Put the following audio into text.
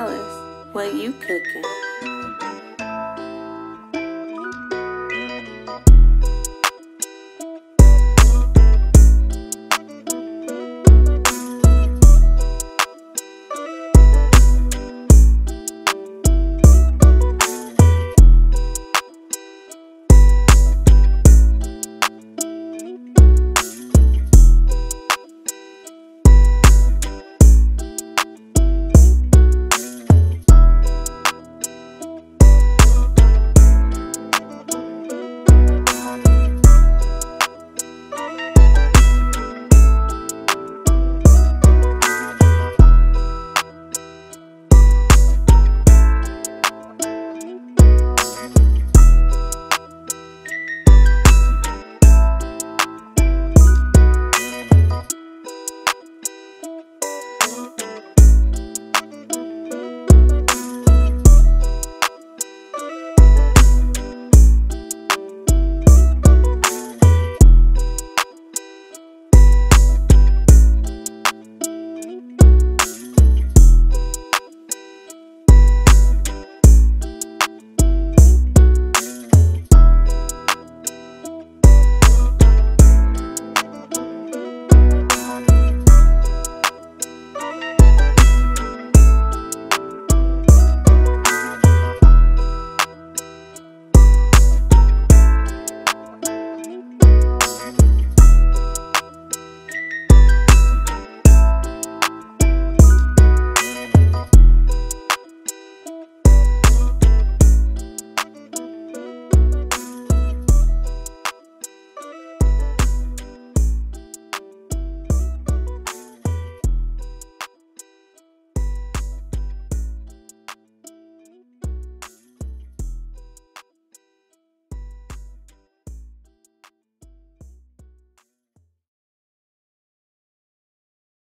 Alice, what you cooking?